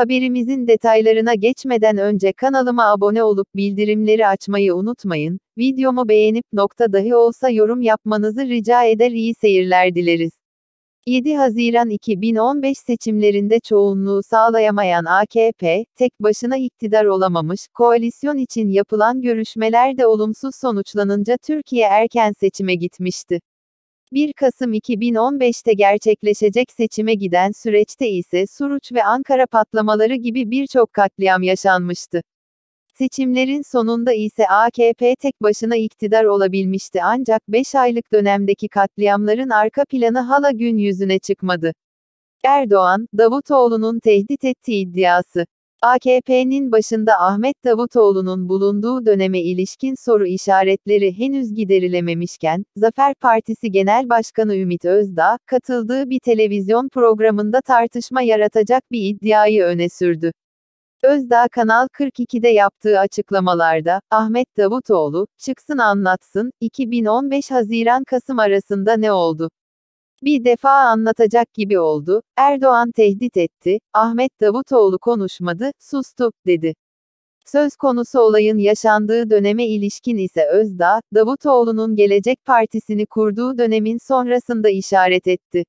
Haberimizin detaylarına geçmeden önce kanalıma abone olup bildirimleri açmayı unutmayın. Videomu beğenip nokta dahi olsa yorum yapmanızı rica eder iyi seyirler dileriz. 7 Haziran 2015 seçimlerinde çoğunluğu sağlayamayan AKP, tek başına iktidar olamamış, koalisyon için yapılan görüşmeler de olumsuz sonuçlanınca Türkiye erken seçime gitmişti. 1 Kasım 2015'te gerçekleşecek seçime giden süreçte ise Suruç ve Ankara patlamaları gibi birçok katliam yaşanmıştı. Seçimlerin sonunda ise AKP tek başına iktidar olabilmişti ancak 5 aylık dönemdeki katliamların arka planı hala gün yüzüne çıkmadı. Erdoğan, Davutoğlu'nun tehdit ettiği iddiası. AKP'nin başında Ahmet Davutoğlu'nun bulunduğu döneme ilişkin soru işaretleri henüz giderilememişken, Zafer Partisi Genel Başkanı Ümit Özdağ, katıldığı bir televizyon programında tartışma yaratacak bir iddiayı öne sürdü. Özdağ Kanal 42'de yaptığı açıklamalarda, Ahmet Davutoğlu, çıksın anlatsın, 2015 Haziran-Kasım arasında ne oldu? Bir defa anlatacak gibi oldu, Erdoğan tehdit etti, Ahmet Davutoğlu konuşmadı, sustu, dedi. Söz konusu olayın yaşandığı döneme ilişkin ise Özdağ, Davutoğlu'nun Gelecek Partisi'ni kurduğu dönemin sonrasında işaret etti.